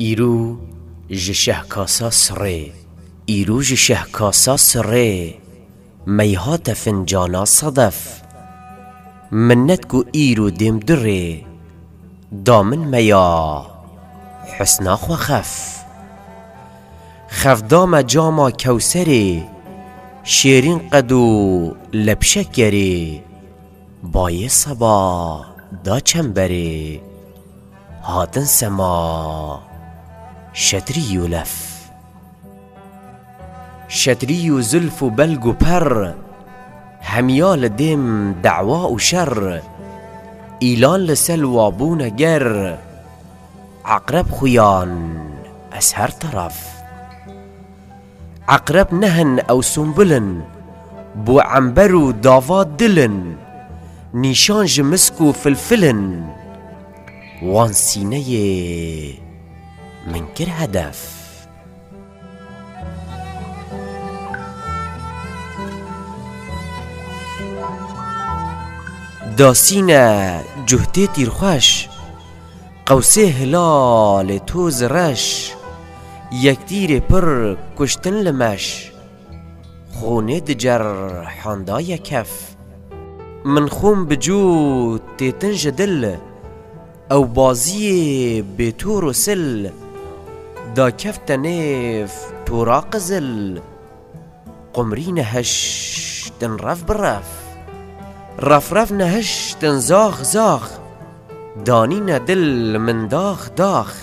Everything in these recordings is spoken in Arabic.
ایرو جشه کاسا سره ایرو جشه کاسا سره میهات فنجانا صدف منت کو ایرو دیم دره دامن میا حسنا خو خف خف دام جاما کوسری شیرین قدو لبشکری بای سبا دا چنبری هاتن سما شتري لف. شتري زلف بلج بر هميال دم دعواء شر. إيلان لسلوى بون جر عقرب خيان أسهر طرف. عقرب نهن أو سنبلن. بو عنبرو دافات دلن. نيشان جمسكو فلفلن. وان سينيه منكر هدف. داسينا جهتي تيرخوش قوسي هلال توز رش يكتير پر كشتن لمش خونه دجر حاندا يكف من خون بجو تيتن جدل أو بازی بتور و سل. دا کفت نيف تورا قزل قمري نهش تنرف برف. رف رف نهش تنزاخ زاخ دانينا دل من داخ داخ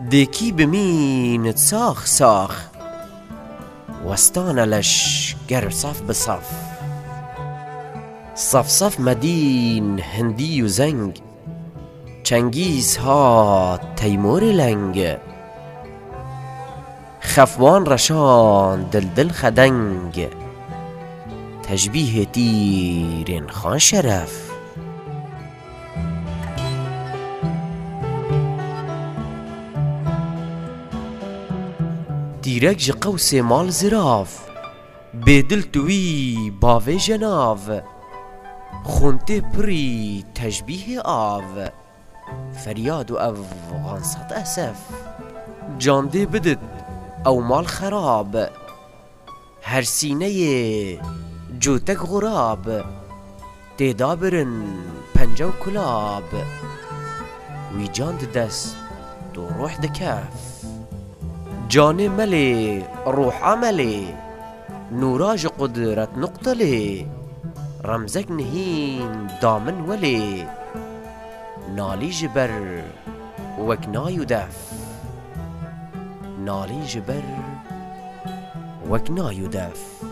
ديكي بمين تساخ ساخ وستانا لش قرب صف بصف. صف صف مدين هندي وزنگ چنگیز ها تیمور لنگ. خفوان رشان دل دل خدنگ. تشبیه تیرین خان شرف. تیرک جی قوس مال زراف. بدل توی باوی جناف. خونته پری تشبیه آو. فریاد و صد اسف. جاندی بدد أو مال خراب. هر سینه جوتک غراب. تیدا برن پنجه و کلاب. وی جاند دست تو روح دکف جان ملی روح عملی نوراج قدرت نقطلی رمزك نهين دامن نالي جبر وكنا يدف نالي جبر وكنا يدف